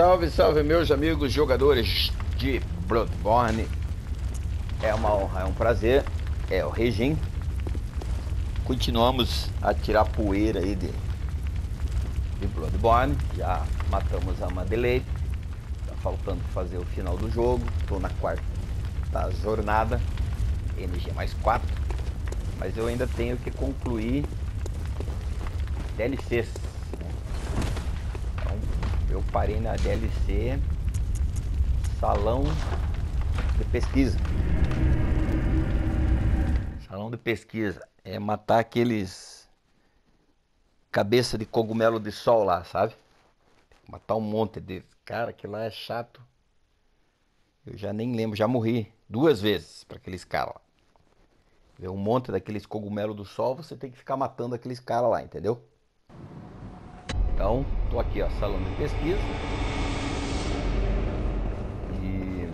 Salve, salve, meus amigos jogadores de Bloodborne. É uma honra, é um prazer. É o Regim. Continuamos a tirar poeira aí de, de Bloodborne. Já matamos a Madeleine. Tá faltando fazer o final do jogo. Tô na quarta da jornada. NG mais 4. Mas eu ainda tenho que concluir DLCs. Eu parei na DLC Salão de Pesquisa. Salão de Pesquisa é matar aqueles cabeça de cogumelo de sol lá, sabe? Matar um monte de cara que lá é chato. Eu já nem lembro, já morri duas vezes para aqueles caras lá. Um monte daqueles cogumelos do sol, você tem que ficar matando aqueles caras lá, entendeu? Então, estou aqui, ó, salão de pesquisa. E...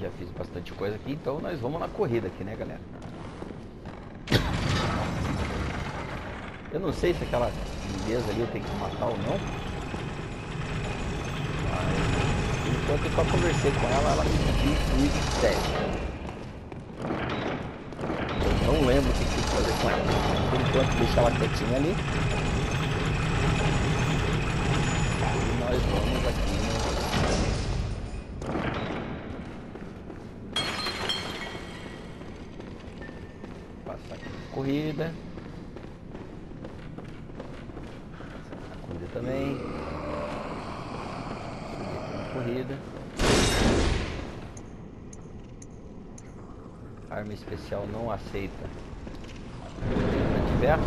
Já fiz bastante coisa aqui, então nós vamos na corrida aqui, né, galera? Eu não sei se aquela lindeza ali eu tenho que matar ou não. Mas, enquanto eu só conversei com ela, ela me pediu 7. que eu preciso fazer com ela. Por enquanto, deixar ela quietinha ali. E nós vamos aqui. Passar aqui na corrida. Passar na corrida também. Subir aqui na corrida. arma especial não aceita. Modelos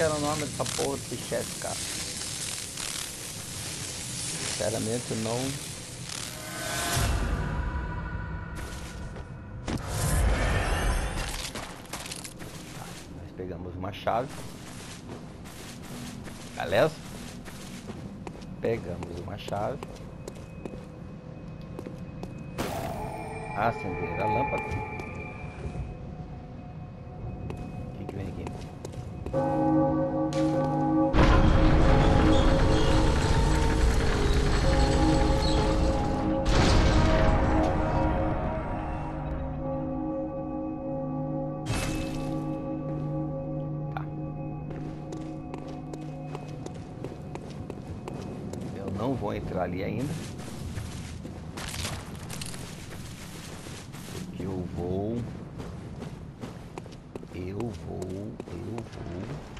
que era o nome dessa porra desse chefe, cara. Sinceramente não. Nós pegamos uma chave. Beleza? Pegamos uma chave. Acender a lâmpada. Não vou entrar ali ainda. Porque eu vou... Eu vou... Eu vou...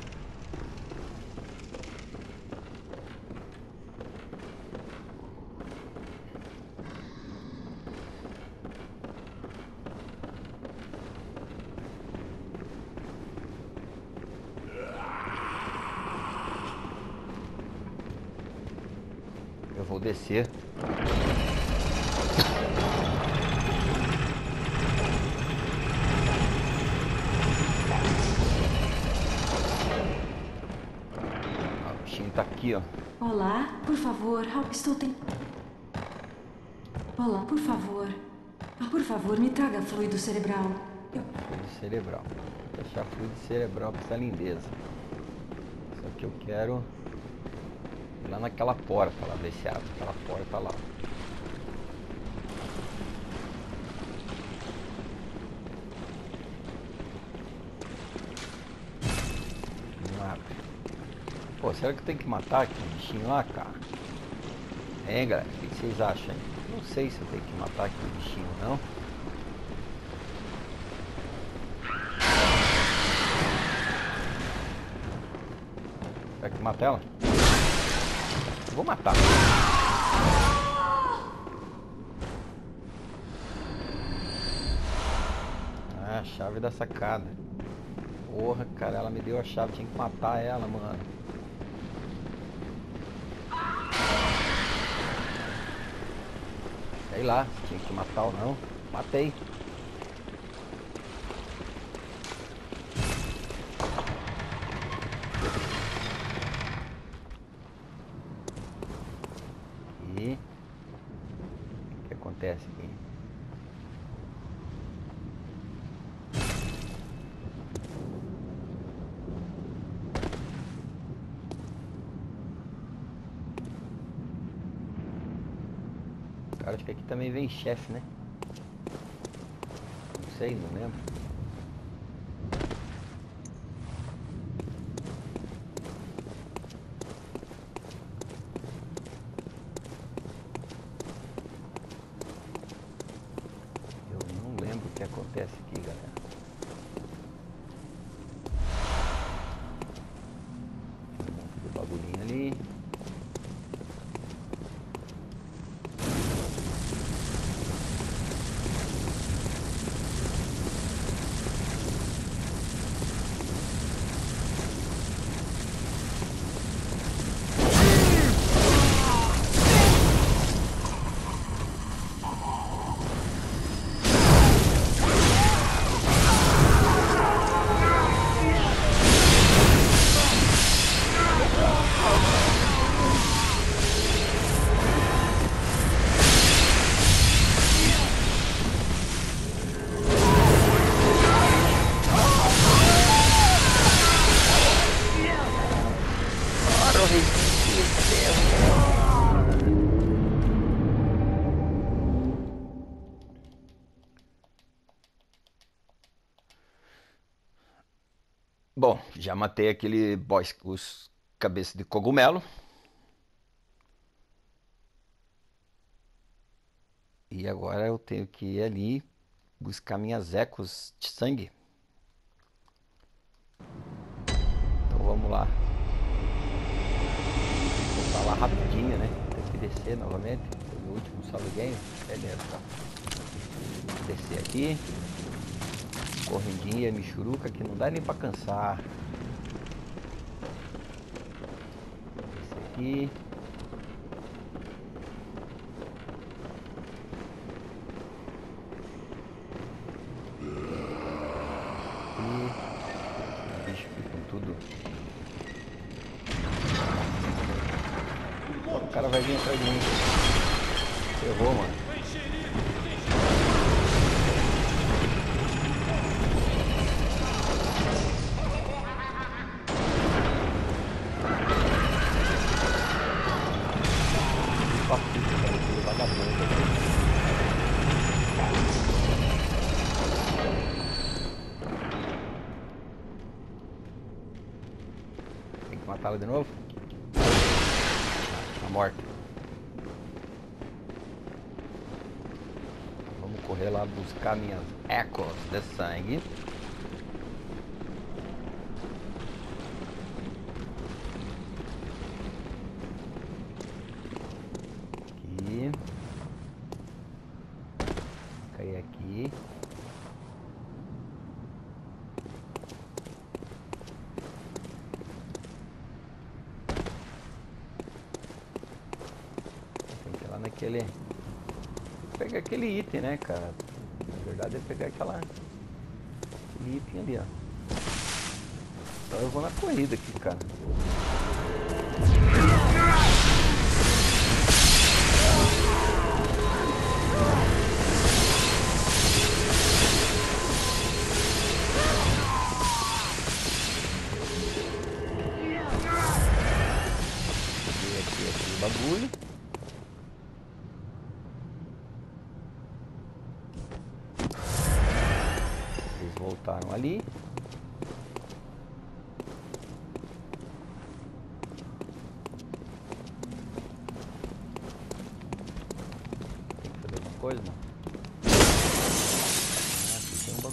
Eu vou descer. Ah, o bichinho tá aqui, ó. Olá, por favor, estou tem... Olá, por favor. Ah, por favor, me traga fluido cerebral. Fluido cerebral. Vou deixar fluido cerebral pra essa lindeza. Só que eu quero lá naquela porta lá, ver se abre aquela porta lá. Não abre. Pô, será que tenho que matar aquele bichinho lá, cara? Hein, galera? O que vocês acham? Não sei se eu tenho que matar aquele bichinho, não. Será que mata ela? Vou matar. Ah, chave da sacada. Porra, cara, ela me deu a chave, tinha que matar ela, mano. Sei lá, tinha que matar ou não. Matei. acontece aqui. Cara, acho que aqui também vem chefe, né? Não sei, não lembro. Bom, já matei aquele boss, os cabeças de cogumelo. E agora eu tenho que ir ali buscar minhas ecos de sangue. Então vamos lá. Vou falar rapidinho, né? Tem que descer novamente. Foi o último solo game. Beleza, tá. Descer aqui Correndinha, michuruca, que não dá nem pra cansar. Esse aqui. De novo? Tá morta. Vamos correr lá buscar minhas ecos de sangue. Aqui. Cair aqui. Naquele. Pegar aquele item, né, cara? Na verdade é pegar aquela. Aquele item ali, ó. Então eu vou na corrida aqui, cara.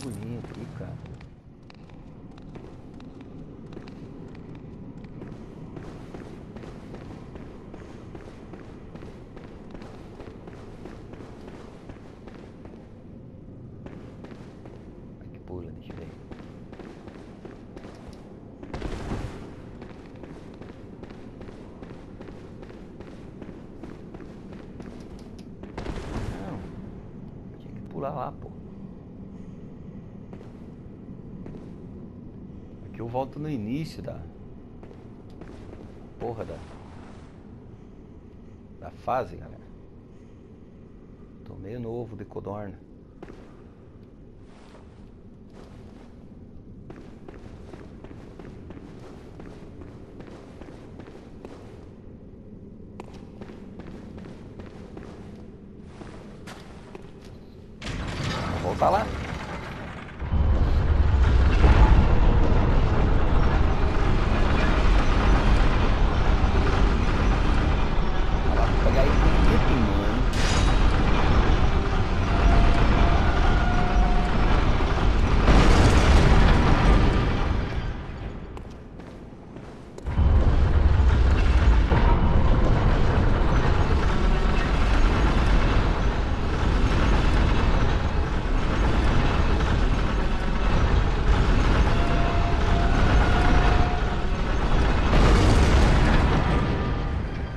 Aqui, cara. Como é que pula? Deixa eu ver. Não. Tinha que pular lá, pô. Aqui eu volto no início da. Porra da. Da fase, galera. Tô meio novo de codorna. Vou voltar lá. Vai lá pra pegar esse item, mano.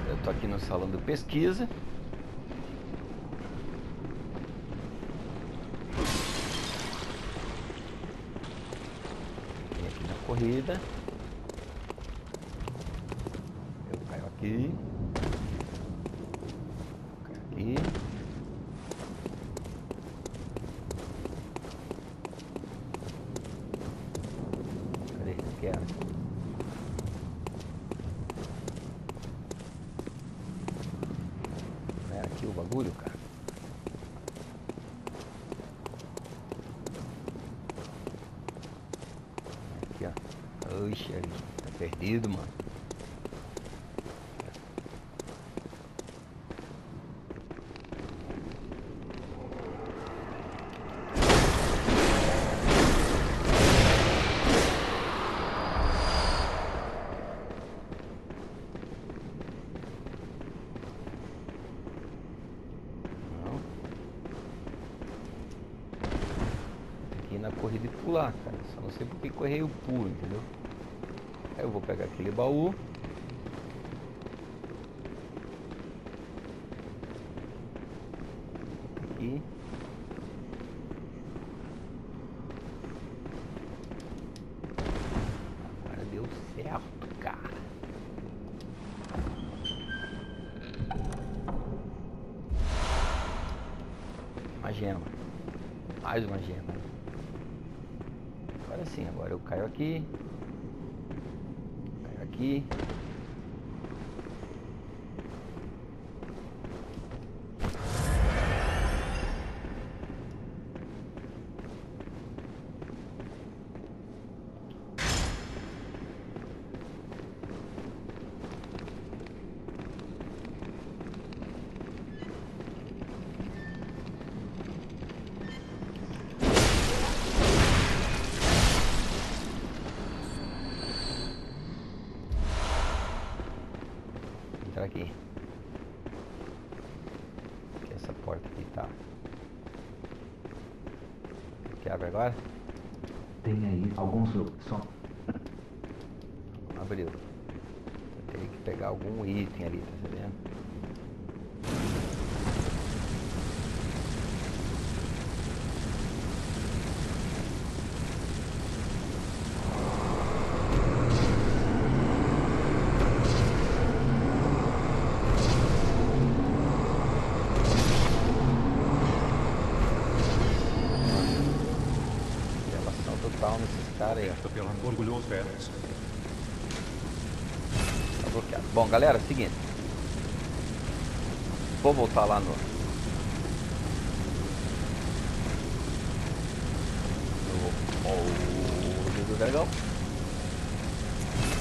Eu tô aqui no salão de pesquisa. Vem aqui na corrida. Eu caio aqui. Caio aqui. Cadê? Aqui é. Não era aqui o bagulho, cara? Aqui, tá perdido, mano. Na corrida e pular, cara. Só não sei porque correr eu pulo, entendeu? eu vou pegar aquele baú. Aqui. Agora deu certo, cara. Uma gema. Mais uma gema. Agora sim, agora eu caio aqui. Caio agora? Tem aí alguns só abriu. Teria que pegar algum item ali, tá? Aberta pela orgulhoso Ferris. Tá bloqueado. Bom, galera, é o seguinte. Vou voltar lá no. No. Do dragão.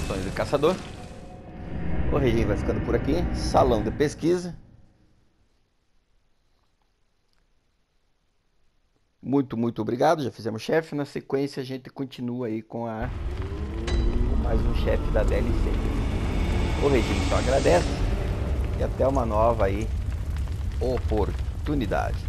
Sonho do caçador. O regime vai ficando por aqui. Salão de pesquisa. Muito, muito obrigado. Já fizemos chefe. Na sequência a gente continua aí com a com mais um chefe da DLC. O regime só agradece e até uma nova aí oportunidade.